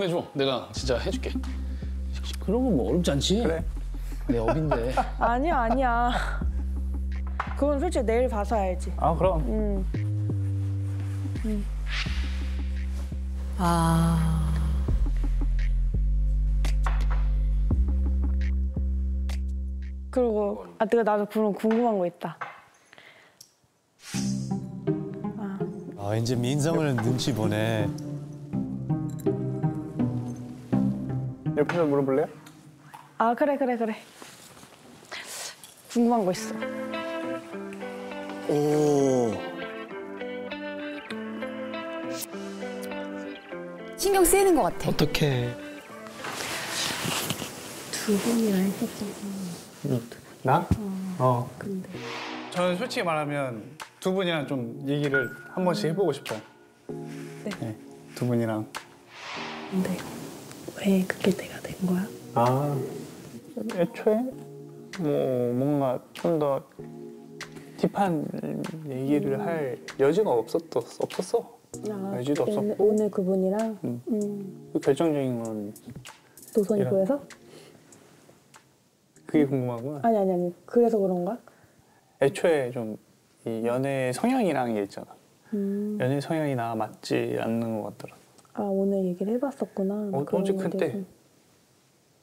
보내줘. 내가 진짜 해줄게. 그런 건 뭐 어렵지 않지? 그래. 내 업인데. 아니야 아니야. 그건 솔직히 내일 봐서 알지. 아 그럼. 음. 아. 그리고 아 내가 나도 그런 궁금한 거 있다. 아 이제 민성을 눈치 보네. 옆에서 물어볼래요? 아 그래 그래 그래. 궁금한 거 있어. 오. 신경 쓰이는 것 같아. 어떻게? 두 분이랑 했었잖아. 나? 어. 근데 저는 솔직히 말하면 두 분이랑 좀 얘기를 한 번씩 해보고 싶어요. 네. 두 분이랑. 근데 왜 그게 내가 된 거야? 아. 애초에 뭐 뭔가 좀 더 딥한 얘기를 할 여지가 없었 없었어. 아, 여지도 없었고. 오늘 그분이랑 음. 음, 그 결정적인 건 노선이 이런- 보여서? 그게 궁금하구나. 아니 아니 아니 그래서 그런가? 애초에 좀 이 연애 성향이라는 게 있잖아. 음, 연애 성향이 나 맞지 않는 것 같더라. 아 오늘 얘기를 해봤었구나. 어, 어제 거에 그때.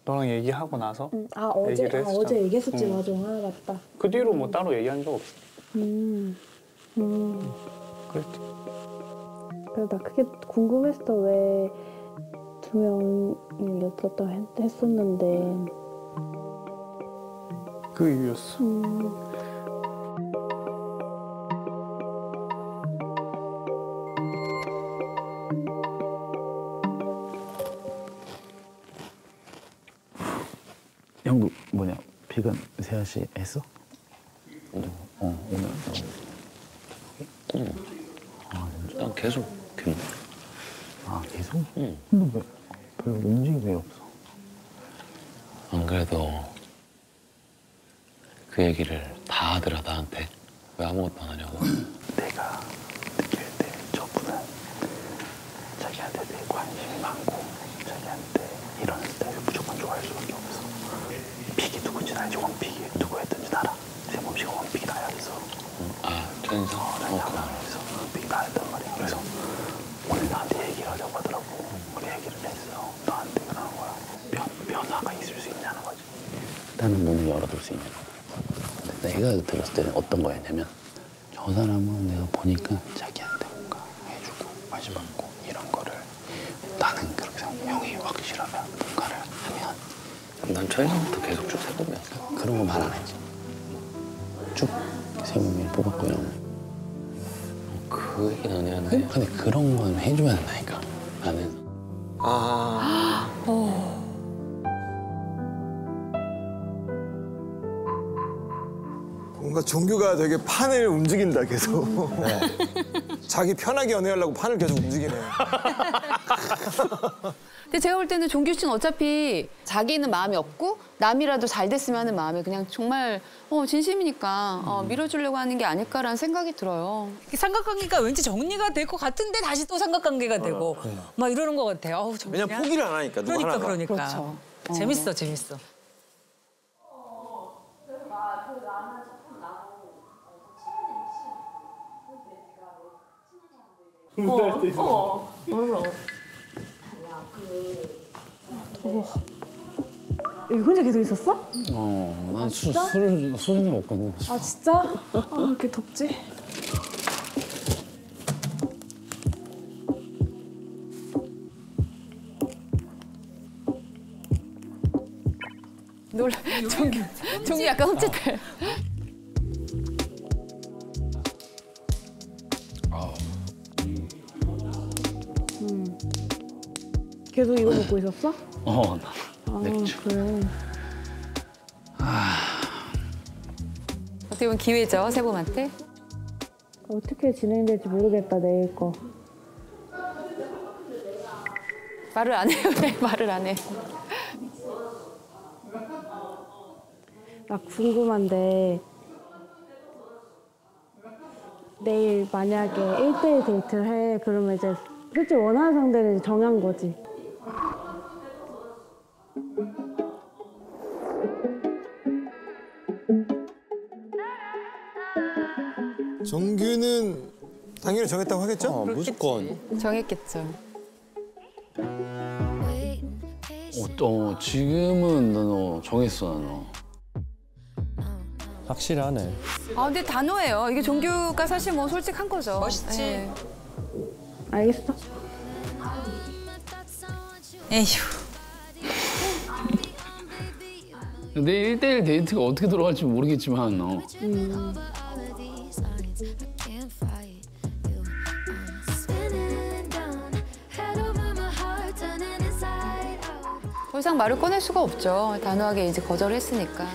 너랑 얘기하고 나서 음, 아 어제 아. 어제 얘기했었지 응. 맞아. 아 맞다. 그 뒤로 뭐 따로 얘기한 적 없어. 음, 음. 그랬지. 그래서 나 그게 궁금했어 왜 두 명이 였었다 했, 했었는데 그 이유였어. 음, 형도 뭐냐 비건 세아 씨 했어? 어 오늘. 난 계속 했는데. 아 계속? 응. 근데 왜 별로 움직임이 왜 없어? 안 그래도 그 얘기를 다 하더라 나한테. 왜 아무것도 안 하냐고. 내가 느낄 때 저분은 자기한테 되게 관심이 많고 자기한테 이런 스타일을 무조건 좋아할 수밖에 없어. 픽이 누군지 알지? 원픽이 누구였든지 알아. 세범 씨가 원픽이 나야 그래서 장난 그래서 원픽이 나였단 말이야. 그래서 오늘 나한테 얘기를 하려고 하더라고. 우리 얘기를 했어. 나한테 그러는 거야. 변, 변화가 있을 수 있냐는 거지. 나는 문을 열어둘 수 있냐고. 근데 내가 들었을 때는 어떤 거였냐면 저 사람은 내가 보니까 자기한테 뭔가 해주고 관심 받고 이런 거를 나는 그렇게 생각해. 형이 확실하면 뭔가를 하면 난 처음부터 계속 쭉 세범이야. 그런 거 말 안 했지. 쭉 세범이 뽑았고 이런 거. 그 얘기는 안 했는데 근데 그런 건 해줘야 된다니까 나는 아. 뭔가 종규가 되게 판을 움직인다 계속. 자기 편하게 연애하려고 판을 계속 움직이네. 근데 제가 볼 때는 종규 씨는 어차피 자기는 마음이 없고 남이라도 잘 됐으면 하는 마음에 그냥 정말 어, 진심이니까 어, 밀어주려고 하는 게 아닐까라는 생각이 들어요. 삼각관계가 왠지 정리가 될 것 같은데 다시 또 삼각관계가 되고 막 이러는 것 같아요. 어우, 정말. 왜냐면 포기를 안 하니까 누구 그러니까 하나가. 그러니까. 그렇죠. 재밌어 재밌어. 여기 혼자 계속 있었어? 어 난 술을 술을 먹거든. 아 진짜? 아 왜 이렇게 덥지? 놀라 종규 종규 약간 흠칫해. 계속 이거 먹고 있었어? 어 나. 아 맥주. 그래. 어떻게 보면 기회죠 세범한테. 어떻게 진행될지 모르겠다 내일 거. 말을 안 해요. 네, 말을 안 해. 나 궁금한데 내일 만약에 1대1 데이트를 해 그러면 이제 솔직히 원하는 상대를 정한 거지 정규는 당연히 정했다고 하겠죠? 어, 무조건. 정했겠죠. 어, 어, 지금은 난 어, 정했어. 어. 확실하네. 아 근데 단호해요. 이게 종규가 사실 뭐 솔직한 거죠. 멋있지. 예. 알겠어. 에휴. 내 1대1 데이트가 어떻게 돌아갈지 모르겠지만 어. 더 이상 말을 꺼낼 수가 없죠. 단호하게 이제 거절했으니까.